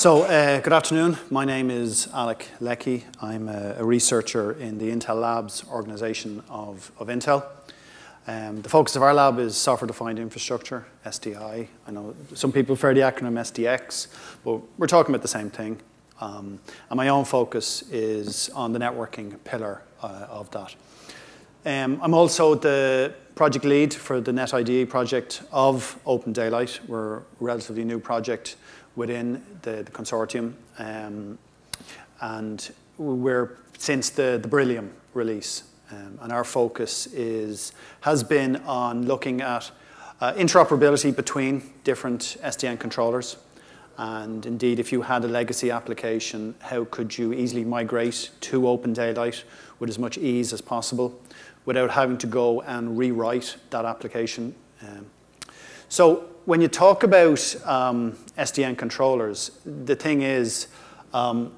So, uh, good afternoon. My name is Alec Leckey. I'm a, a researcher in the Intel Labs organization of, of Intel. Um, the focus of our lab is software-defined infrastructure, SDI. I know some people prefer the acronym SDX, but we're talking about the same thing. Um, and my own focus is on the networking pillar uh, of that. Um, I'm also the project lead for the NetIDE project of Open Daylight. We're a relatively new project within the, the consortium. Um, and we're since the, the Beryllium release. Um, and our focus is, has been on looking at uh, interoperability between different SDN controllers. And indeed, if you had a legacy application, how could you easily migrate to Open Daylight with as much ease as possible without having to go and rewrite that application? Um, so when you talk about um, SDN controllers, the thing is, um,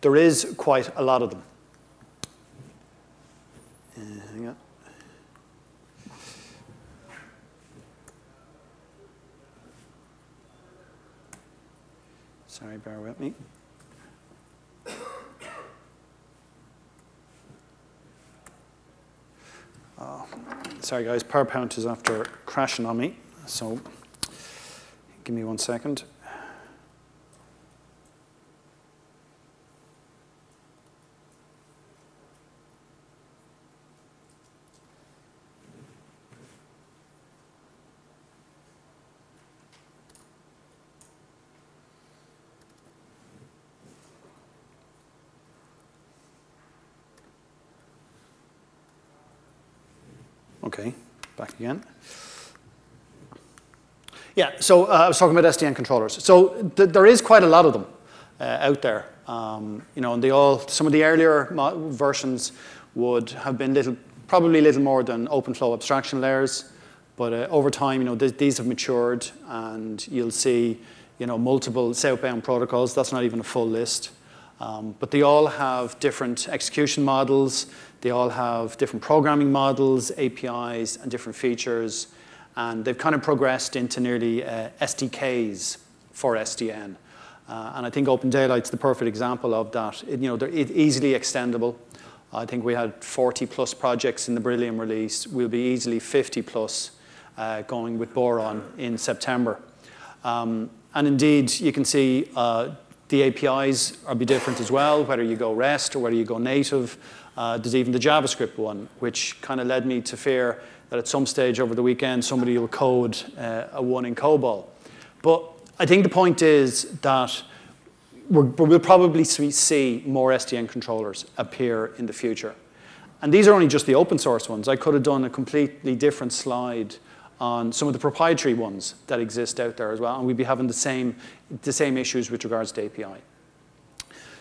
there is quite a lot of them. Hang on. Sorry, bear with me. Oh, sorry guys, PowerPoint is after crashing on me, so give me one second. Okay, back again. Yeah, so uh, I was talking about SDN controllers. So th there is quite a lot of them uh, out there. Um, you know, and they all, some of the earlier versions would have been little, probably little more than open flow abstraction layers. But uh, over time, you know, th these have matured, and you'll see, you know, multiple southbound protocols. That's not even a full list. Um, but they all have different execution models. They all have different programming models, APIs, and different features. And they've kind of progressed into nearly uh, SDKs for SDN. Uh, and I think Open Daylight's the perfect example of that. It, you know, they're easily extendable. I think we had 40 plus projects in the Beryllium release. We'll be easily 50 plus uh, going with Boron in September. Um, and indeed, you can see uh, the APIs will be different as well, whether you go REST or whether you go native. Uh, there's even the JavaScript one, which kind of led me to fear that at some stage over the weekend somebody will code uh, a one in COBOL. But I think the point is that we will probably see more SDN controllers appear in the future. And these are only just the open source ones. I could have done a completely different slide on some of the proprietary ones that exist out there as well, and we'd be having the same, the same issues with regards to API.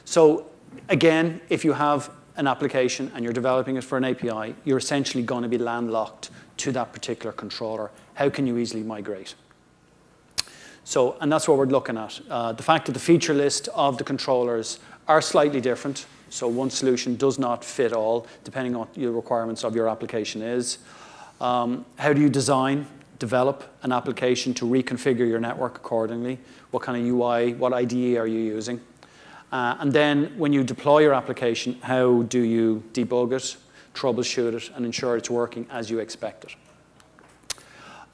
So again, if you have an application and you're developing it for an API, you're essentially going to be landlocked to that particular controller. How can you easily migrate? So, and that's what we're looking at. Uh, the fact that the feature list of the controllers are slightly different. So one solution does not fit all, depending on what your requirements of your application is. Um, how do you design, develop an application to reconfigure your network accordingly? What kind of UI, what IDE are you using? Uh, and then when you deploy your application, how do you debug it, troubleshoot it, and ensure it's working as you expect it?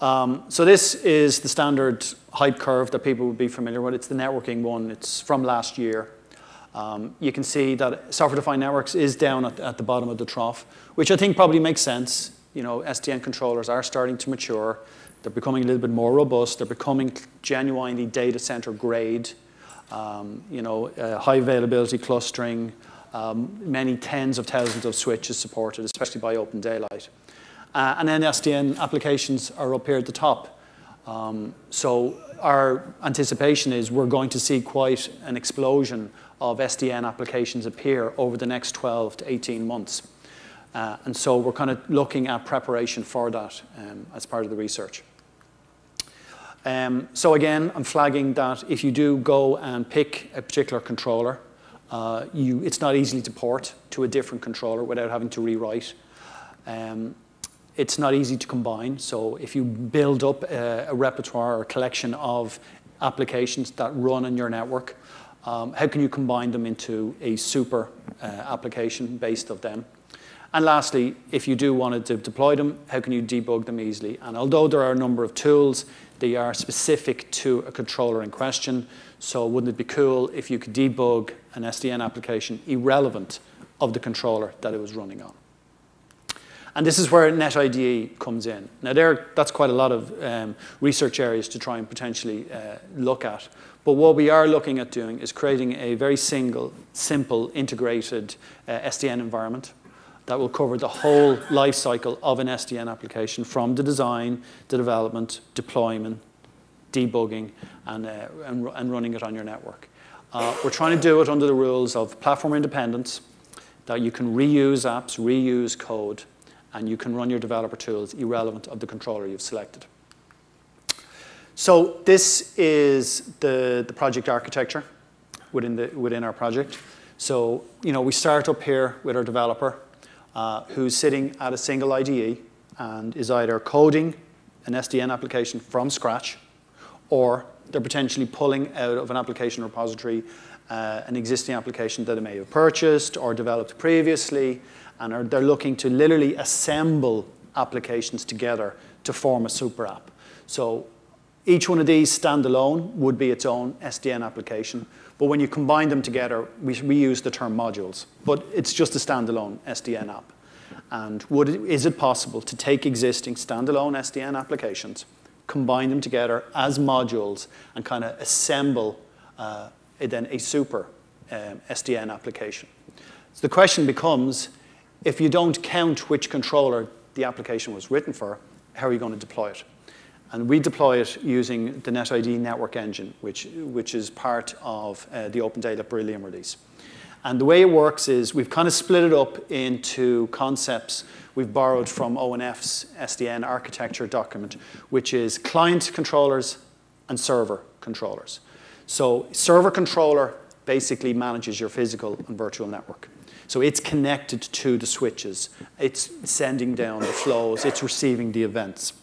Um, so this is the standard hype curve that people would be familiar with. It's the networking one. It's from last year. Um, you can see that software-defined networks is down at, at, the bottom of the trough, which I think probably makes sense you know, SDN controllers are starting to mature. They're becoming a little bit more robust. They're becoming genuinely data center grade. Um, you know, uh, high availability clustering, um, many tens of thousands of switches supported, especially by Open Daylight. Uh, and then SDN applications are up here at the top. Um, so our anticipation is we're going to see quite an explosion of SDN applications appear over the next 12 to 18 months. Uh, and so we're kind of looking at preparation for that um, as part of the research. Um, so again, I'm flagging that if you do go and pick a particular controller, uh, you, it's not easily to port to a different controller without having to rewrite. Um, it's not easy to combine. So if you build up a, a repertoire or a collection of applications that run on your network. Um, how can you combine them into a super uh, application based of them? And lastly, if you do want to deploy them, how can you debug them easily? And although there are a number of tools, they are specific to a controller in question. So wouldn't it be cool if you could debug an SDN application irrelevant of the controller that it was running on? And this is where NetIDE comes in. Now, there, that's quite a lot of um, research areas to try and potentially uh, look at. But what we are looking at doing is creating a very single, simple, integrated uh, SDN environment that will cover the whole life cycle of an SDN application from the design, the development, deployment, debugging, and, uh, and, and, running it on your network. Uh, we're trying to do it under the rules of platform independence, that you can reuse apps, reuse code, and you can run your developer tools irrelevant of the controller you've selected. So this is the, the project architecture within, the, within our project. So you know, we start up here with our developer uh, who's sitting at a single IDE and is either coding an SDN application from scratch or they're potentially pulling out of an application repository uh, an existing application that they may have purchased or developed previously, and are, they're looking to literally assemble applications together to form a super app. So each one of these standalone would be its own SDN application, but when you combine them together, we, we use the term modules, but it's just a standalone SDN app. And would, is it possible to take existing standalone SDN applications, combine them together as modules, and kind of assemble uh, then a super um, SDN application? So the question becomes, if you don't count which controller the application was written for, how are you going to deploy it? And we deploy it using the NetIDE network engine, which, which is part of uh, the Open Daylight Beryllium release. And the way it works is we've kind of split it up into concepts we've borrowed from ONF's SDN architecture document, which is client controllers and server controllers. So server controller basically manages your physical and virtual network. So it's connected to the switches. It's sending down the flows. It's receiving the events.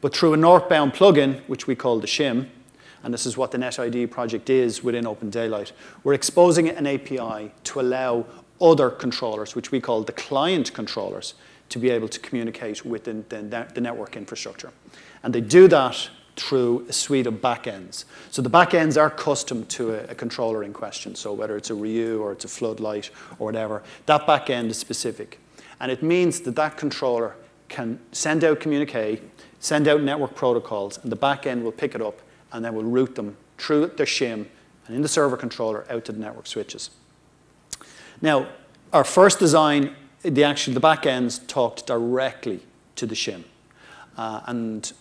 But through a northbound plugin, which we call the shim, and this is what the NetIDE project is within Open Daylight, we're exposing an API to allow other controllers, which we call the client controllers, to be able to communicate with the, the, the network infrastructure. And they do that through a suite of backends. So the backends are custom to a, a, controller in question. So whether it's a Ryu or it's a Floodlight or whatever, that backend is specific. And it means that that controller can send out communique send out network protocols, and the back end will pick it up, and then we'll route them through the shim and in the server controller out to the network switches. Now, our first design, the actually the back ends talked directly to the shim, uh, and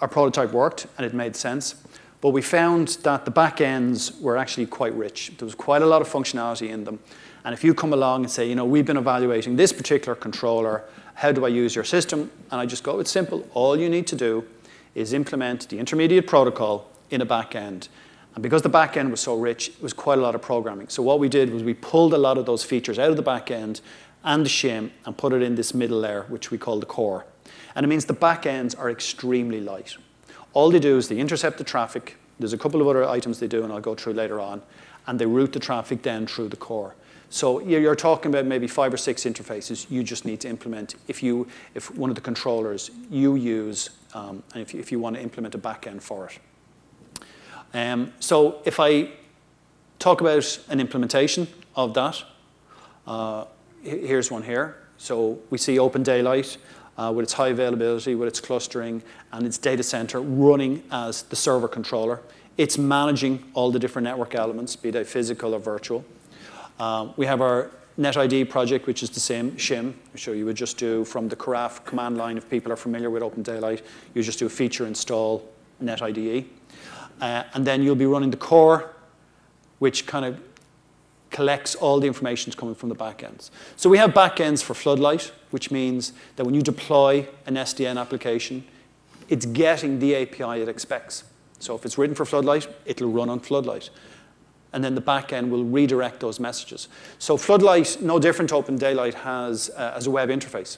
our prototype worked and it made sense. But we found that the back ends were actually quite rich. There was quite a lot of functionality in them. And if you come along and say, you know, we've been evaluating this particular controller how do I use your system? And I just go, it's simple. All you need to do is implement the intermediate protocol in a back end. And because the back end was so rich, it was quite a lot of programming. So what we did was we pulled a lot of those features out of the back end and the shim and put it in this middle layer, which we call the core. And it means the back ends are extremely light. All they do is they intercept the traffic. There's a couple of other items they do, and I'll go through later on. And they route the traffic then through the core. So you're talking about maybe five or six interfaces you just need to implement if, you, if one of the controllers you use, um, and if you, if you want to implement a backend for it. Um, so if I talk about an implementation of that, uh, here's one here. So we see Open Daylight uh, with its high availability, with its clustering, and its data center running as the server controller. It's managing all the different network elements, be they physical or virtual. Um, we have our NetIDE project, which is the same shim. So you would just do from the Karaf command line, if people are familiar with Open Daylight, you just do a feature install NetIDE. Uh, and then you'll be running the core, which kind of collects all the information coming from the backends. So we have backends for Floodlight, which means that when you deploy an SDN application, it's getting the API it expects. So if it's written for Floodlight, it'll run on Floodlight and then the back end will redirect those messages. So Floodlight, no different to Open Daylight, has, uh, has a web interface.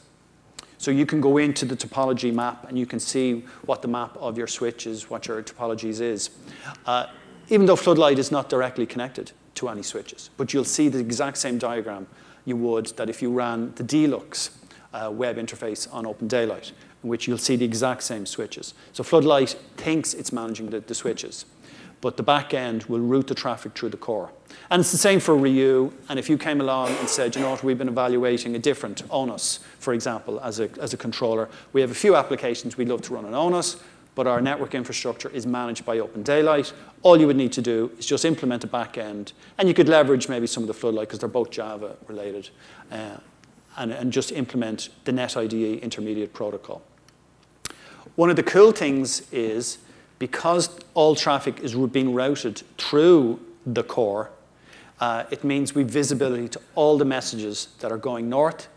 So you can go into the topology map and you can see what the map of your switch is, what your topologies is. Uh, even though Floodlight is not directly connected to any switches, but you'll see the exact same diagram you would that if you ran the DLUX uh, web interface on Open Daylight, in which you'll see the exact same switches. So Floodlight thinks it's managing the, the switches, but the back end will route the traffic through the core. And it's the same for Ryu. And if you came along and said, you know what, we've been evaluating a different ONOS, for example, as a, as a controller, we have a few applications we'd love to run on ONOS, but our network infrastructure is managed by Open Daylight. All you would need to do is just implement a back end, and you could leverage maybe some of the Floodlight because they're both Java related, uh, and, and just implement the NetIDE intermediate protocol. One of the cool things is because all traffic is being routed through the core, uh, it means we have visibility to all the messages that are going north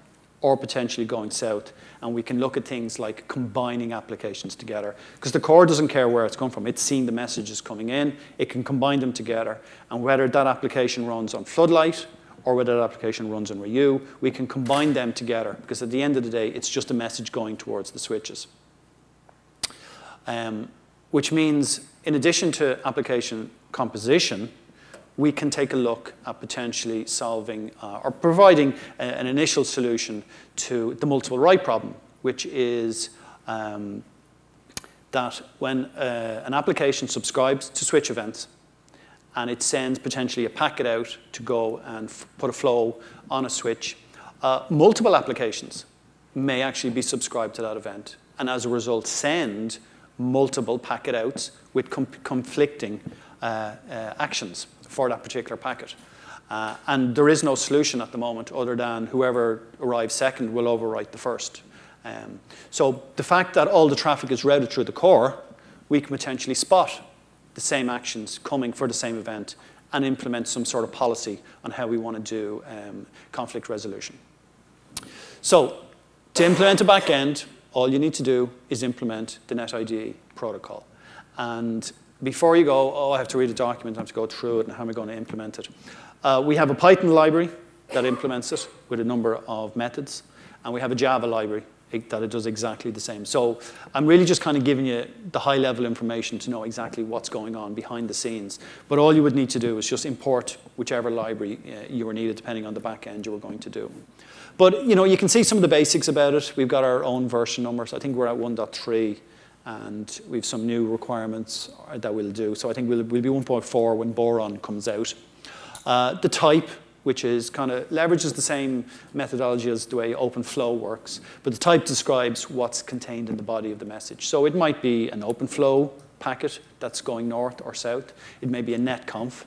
or potentially going south. And we can look at things like combining applications together. Because the core doesn't care where it's come from. It's seen the messages coming in. It can combine them together. And whether that application runs on Floodlight or whether that application runs on Ryu, we can combine them together. Because at the end of the day, it's just a message going towards the switches. Um, which means in addition to application composition, we can take a look at potentially solving uh, or providing a, an initial solution to the multiple write problem, which is um, that when uh, an application subscribes to switch events and it sends potentially a packet out to go and put a flow on a switch, uh, multiple applications may actually be subscribed to that event and as a result send multiple packet outs with conflicting uh, uh, actions for that particular packet. Uh, and there is no solution at the moment other than whoever arrives second will overwrite the first. Um, so the fact that all the traffic is routed through the core, we can potentially spot the same actions coming for the same event and implement some sort of policy on how we want to do um, conflict resolution. So to implement a backend, all you need to do is implement the NetIDE protocol. And before you go, oh, I have to read a document, I have to go through it, and how am I going to implement it? Uh, we have a Python library that implements it with a number of methods, and we have a Java library that it does exactly the same. So I'm really just kind of giving you the high level information to know exactly what's going on behind the scenes. But all you would need to do is just import whichever library uh, you were needed depending on the back end you were going to do. But you know, you can see some of the basics about it. We've got our own version numbers. I think we're at 1.3 and we've some new requirements that we'll do. So I think we'll, we'll be 1.4 when Boron comes out. Uh, the type, which is kind of leverages the same methodology as the way OpenFlow works, but the type describes what's contained in the body of the message. So it might be an OpenFlow packet that's going north or south. It may be a netconf.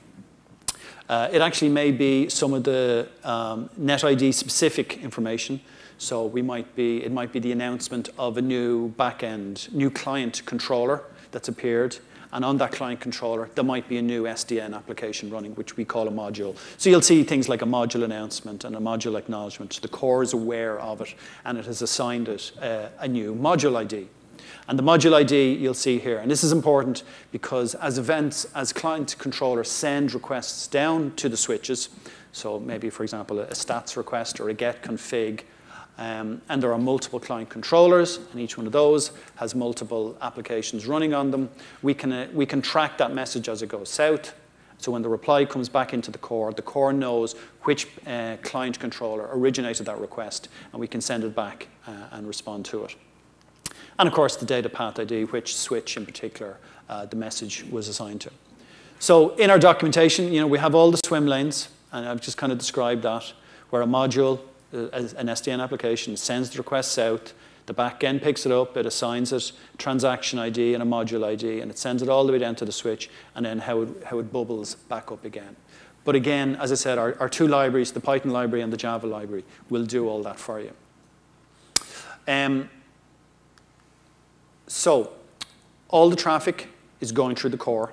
Uh, it actually may be some of the um, NetIDE specific information. So we might be, it might be the announcement of a new backend, new client controller that's appeared. And on that client controller, there might be a new SDN application running, which we call a module. So you'll see things like a module announcement and a module acknowledgement. The core is aware of it, and it has assigned it uh, a new module ID. And the module ID you'll see here. And this is important because as events, as client controllers send requests down to the switches, so maybe, for example, a stats request or a get config, um, and there are multiple client controllers, and each one of those has multiple applications running on them. We can, uh, we can track that message as it goes south. So when the reply comes back into the core, the core knows which uh, client controller originated that request, and we can send it back uh, and respond to it. And of course, the data path ID, which switch in particular uh, the message was assigned to. So in our documentation, you know, we have all the swim lanes, and I've just kind of described that, where a module, an SDN application, sends the request out, the backend picks it up, it assigns it transaction ID and a module ID, and it sends it all the way down to the switch, and then how it, how it bubbles back up again. But again, as I said, our, our two libraries, the Python library and the Java library, will do all that for you. Um, so all the traffic is going through the core.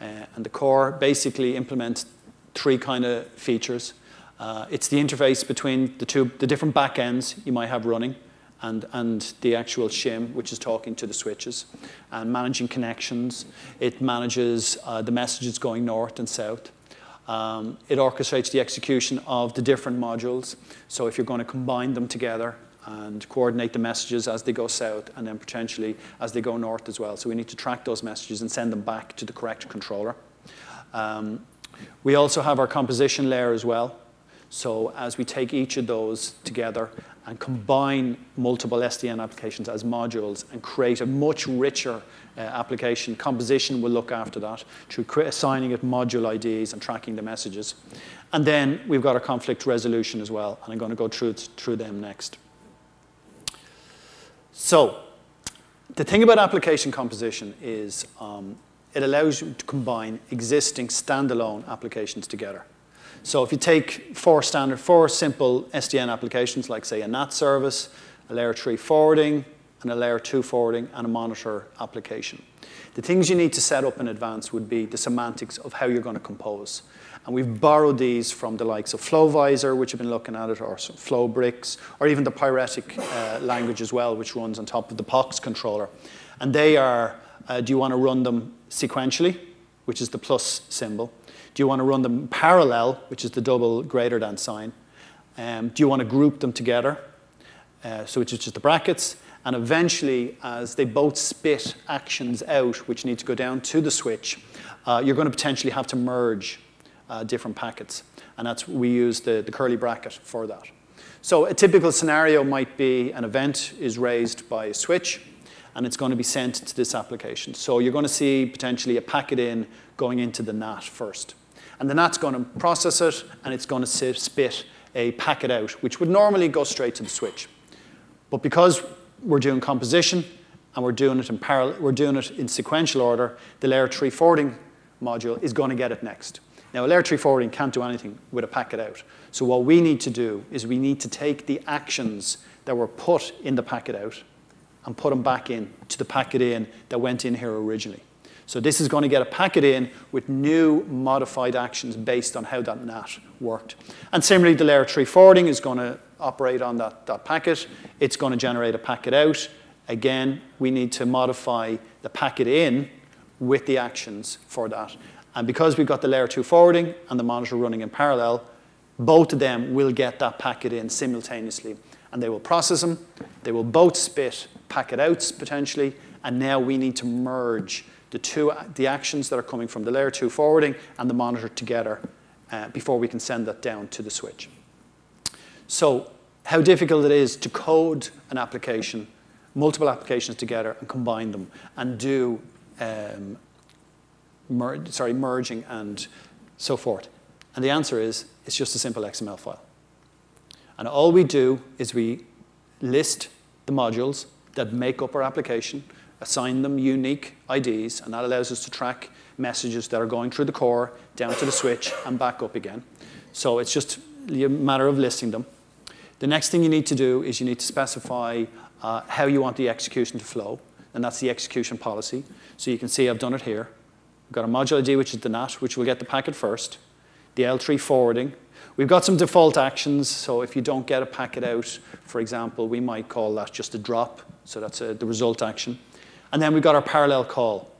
Uh, and the core basically implements three kind of features. Uh, it's the interface between the two, the different backends you might have running and, and the actual shim, which is talking to the switches, and managing connections. It manages uh, the messages going north and south. Um, it orchestrates the execution of the different modules. So if you're going to combine them together, and coordinate the messages as they go south and then potentially as they go north as well. So we need to track those messages and send them back to the correct controller. Um, we also have our composition layer as well. So as we take each of those together and combine multiple SDN applications as modules and create a much richer uh, application, composition will look after that through assigning it module IDs and tracking the messages. And then we've got our conflict resolution as well, and I'm going to go through, through them next. So the thing about application composition is um, it allows you to combine existing standalone applications together. So if you take four standard, four simple SDN applications, like say a NAT service, a layer three forwarding, and a layer two forwarding, and a monitor application. The things you need to set up in advance would be the semantics of how you're going to compose. And we've borrowed these from the likes of FlowVisor, which have been looking at it, or FlowBricks, or even the Pyretic uh, language as well, which runs on top of the POX controller. And they are, uh, do you want to run them sequentially, which is the plus symbol? Do you want to run them parallel, which is the double greater than sign? Um, do you want to group them together, uh, so which is just the brackets? And eventually, as they both spit actions out, which need to go down to the switch, uh, you're going to potentially have to merge uh, different packets. And that's we use the, the curly bracket for that. So a typical scenario might be an event is raised by a switch, and it's going to be sent to this application. So you're going to see potentially a packet in going into the NAT first. And the NAT's going to process it, and it's going to spit a packet out, which would normally go straight to the switch. But because we're doing composition, and we're doing it in parallel, we're doing it in sequential order, the layer 3 forwarding module is going to get it next. Now, a layer 3 forwarding can't do anything with a packet out. So what we need to do is we need to take the actions that were put in the packet out and put them back in to the packet in that went in here originally. So this is going to get a packet in with new modified actions based on how that NAT worked. And similarly, the layer 3 forwarding is going to operate on that, that packet. It's going to generate a packet out. Again, we need to modify the packet in with the actions for that. And because we've got the layer 2 forwarding and the monitor running in parallel, both of them will get that packet in simultaneously. And they will process them. They will both spit packet outs potentially. And now we need to merge the two the actions that are coming from the layer 2 forwarding and the monitor together uh, before we can send that down to the switch. So how difficult it is to code an application, multiple applications together and combine them and do um, mer sorry, merging and so forth? And the answer is, it's just a simple XML file. And all we do is we list the modules that make up our application, assign them unique IDs, and that allows us to track messages that are going through the core, down to the switch, and back up again. So it's just a matter of listing them. The next thing you need to do is you need to specify uh, how you want the execution to flow, and that's the execution policy. So you can see I've done it here. We've got a module ID, which is the NAT, which will get the packet first, the L3 forwarding. We've got some default actions, so if you don't get a packet out, for example, we might call that just a drop, so that's a, the result action. And then we've got our parallel call,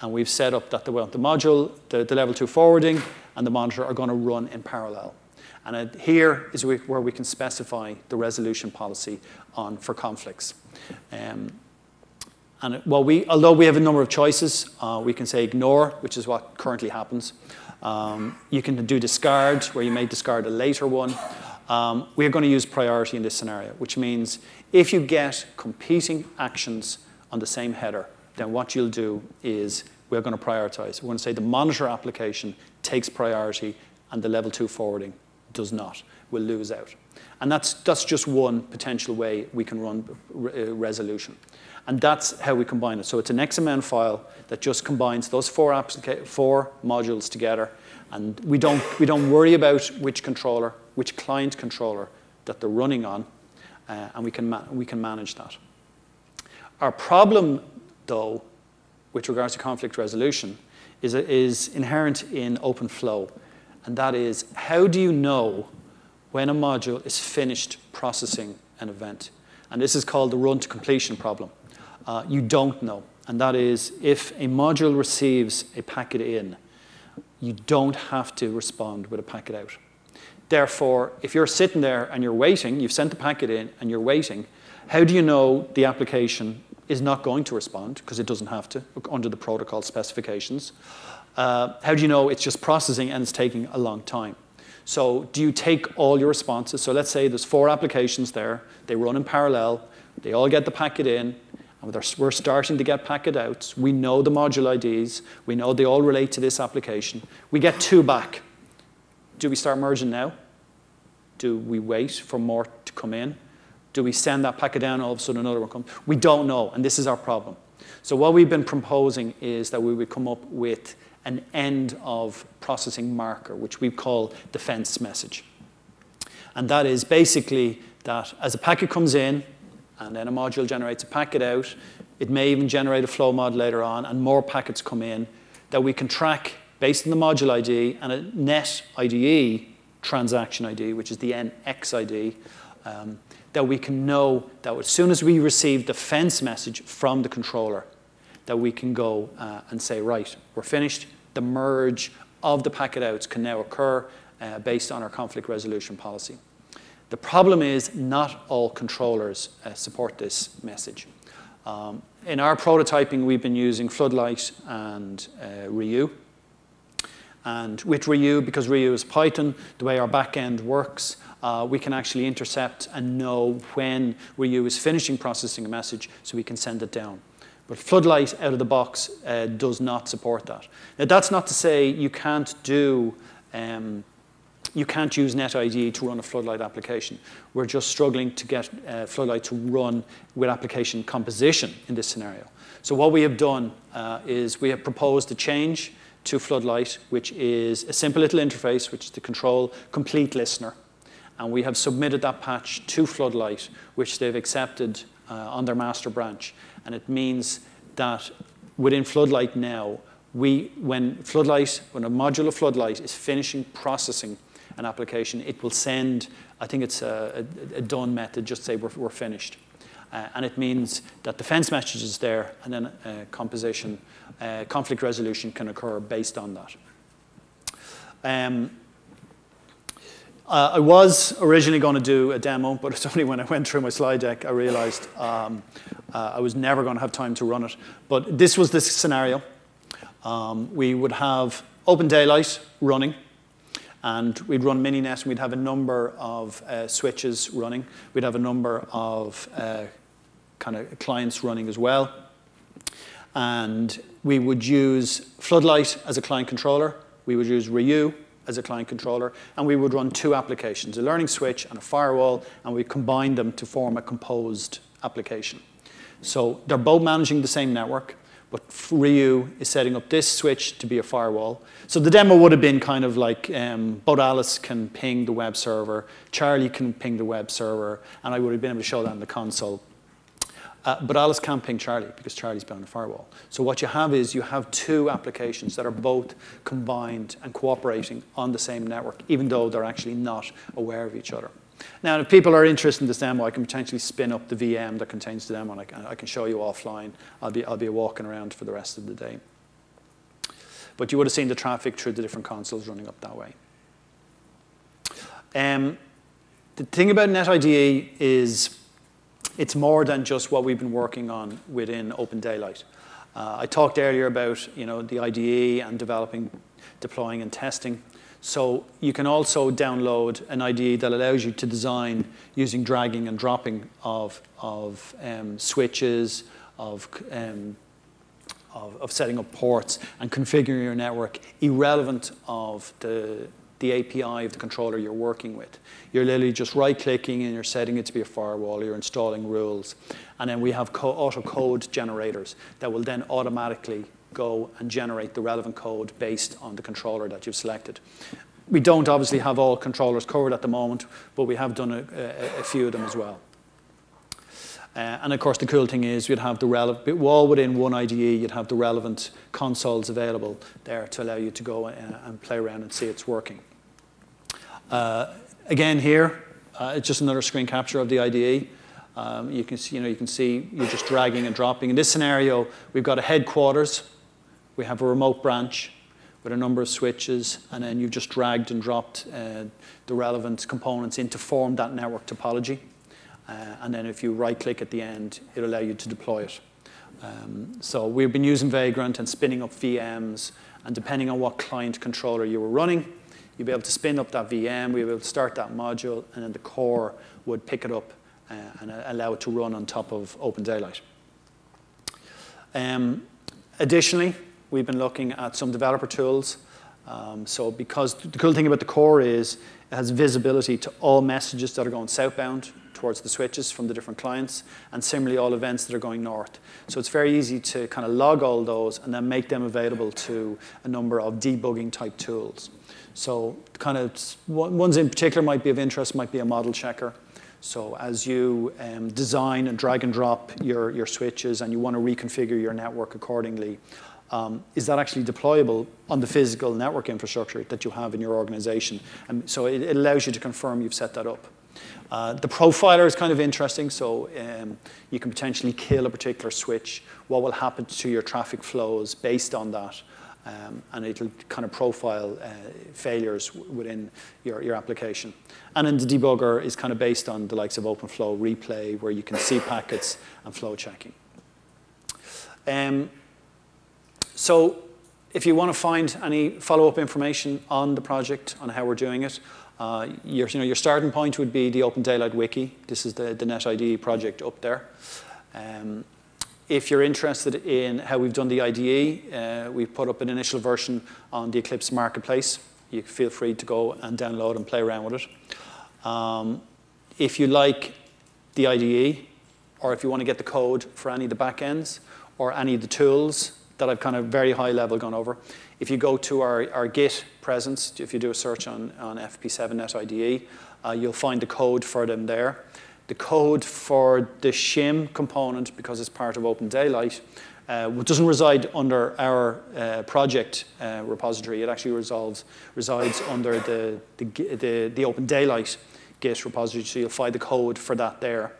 and we've set up that the, the module, the, the level 2 forwarding, and the monitor are going to run in parallel. And here is where we can specify the resolution policy on, for conflicts. Um, and well, we, although we have a number of choices, uh, we can say ignore, which is what currently happens. Um, you can do discard, where you may discard a later one. Um, we are going to use priority in this scenario, which means if you get competing actions on the same header, then what you'll do is we're going to prioritize. We're going to say the monitor application takes priority and the level two forwarding does not. We'll lose out. And that's, that's just one potential way we can run uh, resolution. And that's how we combine it. So it's an XML file that just combines those four, four modules together. And we don't, we don't worry about which controller, which client controller that they're running on. Uh, and we can, we can manage that. Our problem, though, with regards to conflict resolution, is, is inherent in open flow. And that is, how do you know when a module is finished processing an event? And this is called the run to completion problem uh, you don't know. And that is if a module receives a packet in, you don't have to respond with a packet out. Therefore, if you're sitting there and you're waiting, you've sent the packet in and you're waiting, how do you know the application is not going to respond because it doesn't have to under the protocol specifications? Uh, how do you know it's just processing and it's taking a long time? So do you take all your responses? So let's say there's four applications there. They run in parallel. They all get the packet in. And we're starting to get packet outs. We know the module IDs. We know they all relate to this application. We get two back. Do we start merging now? Do we wait for more to come in? Do we send that packet down, all of a sudden another one comes? We don't know, and this is our problem. So what we've been proposing is that we would come up with an end of processing marker, which we call the fence message. And that is basically that as a packet comes in, and then a module generates a packet out, it may even generate a flow mod later on, and more packets come in, that we can track based on the module ID and a net IDE transaction ID, which is the NX ID, um, that we can know that as soon as we receive the fence message from the controller, that we can go uh, and say, right, we're finished. The merge of the packet outs can now occur uh, based on our conflict resolution policy. The problem is not all controllers uh, support this message. Um, in our prototyping, we've been using Floodlight and uh, Ryu. And with Ryu, because Ryu is Python, the way our backend works, uh, we can actually intercept and know when Ryu is finishing processing a message so we can send it down. But Floodlight out of the box uh, does not support that. Now, that's not to say you can't do, um, you can't use NetIDE to run a Floodlight application. We're just struggling to get uh, Floodlight to run with application composition in this scenario. So what we have done uh, is we have proposed a change to Floodlight, which is a simple little interface, which is the control complete listener. And we have submitted that patch to Floodlight, which they've accepted uh, on their master branch. And it means that within Floodlight now, we, when Floodlight, when a module of Floodlight is finishing processing an application, it will send, I think it's a, a, a done method, just say we're, we're finished. Uh, and it means that the fence message is there and then uh, composition, uh, conflict resolution can occur based on that. Um, uh, I was originally going to do a demo, but it's only when I went through my slide deck I realized um, uh, I was never going to have time to run it. But this was the scenario. Um, we would have Open Daylight running, and we'd run Mininet, and we'd have a number of uh, switches running. We'd have a number of uh, kind of clients running as well. And we would use Floodlight as a client controller. We would use Ryu as a client controller, and we would run two applications, a learning switch and a firewall, and we combine them to form a composed application. So they're both managing the same network, but Ryu is setting up this switch to be a firewall. So the demo would have been kind of like um, Alice can ping the web server, Charlie can ping the web server, and I would have been able to show that in the console. Uh, but Alice can't ping Charlie because Charlie's behind a firewall. So what you have is you have two applications that are both combined and cooperating on the same network, even though they're actually not aware of each other. Now, if people are interested in this demo, I can potentially spin up the VM that contains the demo, and I can, I can show you offline. I'll be, I'll be walking around for the rest of the day. But you would have seen the traffic through the different consoles running up that way. Um, the thing about NetIDE is it's more than just what we've been working on within Open Daylight. Uh, I talked earlier about you know, the IDE and developing, deploying, and testing. So you can also download an IDE that allows you to design using dragging and dropping of, of um, switches, of, um, of, of, setting up ports, and configuring your network irrelevant of the, the API of the controller you're working with. You're literally just right-clicking and you're setting it to be a firewall, you're installing rules. And then we have auto code generators that will then automatically go and generate the relevant code based on the controller that you've selected. We don't obviously have all controllers covered at the moment, but we have done a, a, a few of them as well. Uh, and of course, the cool thing is you'd have the relevant, all within one IDE, you'd have the relevant consoles available there to allow you to go uh, and play around and see it's working. Uh, again here, uh, it's just another screen capture of the IDE. Um, you, can see, you, know, you can see you're just dragging and dropping. In this scenario, we've got a headquarters. We have a remote branch. with a number of switches, and then you've just dragged and dropped uh, the relevant components in to form that network topology. Uh, and then if you right-click at the end, it'll allow you to deploy it. Um, so we've been using Vagrant and spinning up VMs, and depending on what client controller you were running, you'd be able to spin up that VM, we'd be able to start that module, and then the core would pick it up uh, and allow it to run on top of Open Daylight. Um, additionally, we've been looking at some developer tools. Um, so because the cool thing about the core is it has visibility to all messages that are going southbound towards the switches from the different clients, and similarly all events that are going north. So it's very easy to kind of log all those and then make them available to a number of debugging type tools. So kind of ones in particular might be of interest, might be a model checker. So as you um, design and drag and drop your, your switches and you want to reconfigure your network accordingly, um, is that actually deployable on the physical network infrastructure that you have in your organization? And so it, it allows you to confirm you've set that up. Uh, the profiler is kind of interesting. So um, you can potentially kill a particular switch. What will happen to your traffic flows based on that? Um, and it'll kind of profile uh, failures within your, your application. And then the debugger is kind of based on the likes of OpenFlow replay, where you can see packets and flow checking. Um, so if you want to find any follow-up information on the project, on how we're doing it, uh, your, you know, your starting point would be the Open Daylight Wiki. This is the, the NetIDE project up there. Um, if you're interested in how we've done the IDE, uh, we've put up an initial version on the Eclipse Marketplace. You feel free to go and download and play around with it. Um, if you like the IDE, or if you want to get the code for any of the backends, or any of the tools that I've kind of very high level gone over, if you go to our, our Git presence, if you do a search on, on FP7 NetIDE, uh, you'll find the code for them there. The code for the shim component, because it's part of Open Daylight, uh, doesn't reside under our uh, project uh, repository. It actually resolves, resides under the, the, the, the, Open Daylight Git repository, so you'll find the code for that there.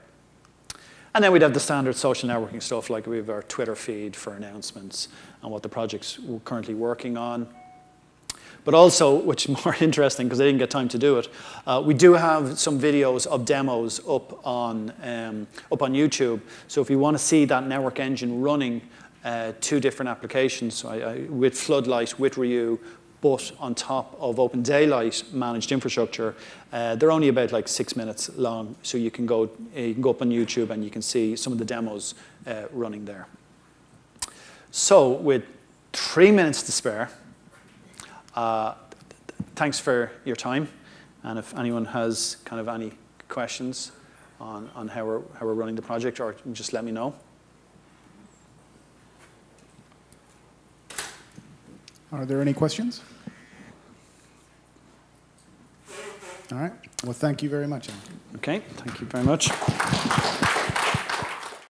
And then we'd have the standard social networking stuff, like we have our Twitter feed for announcements and what the project's currently working on. But also, which is more interesting because I didn't get time to do it, uh, we do have some videos of demos up on, um, up on YouTube. So if you want to see that network engine running uh, two different applications I, I, with Floodlight, with Ryu, but on top of Open Daylight managed infrastructure, uh, they're only about like six minutes long. So you can go, you can go up on YouTube and you can see some of the demos uh, running there. So with three minutes to spare, uh, thanks for your time. And if anyone has kind of any questions on, on how, we're, how we're running the project, or just let me know. Are there any questions? All right. Well, thank you very much. Okay. Thank you very much.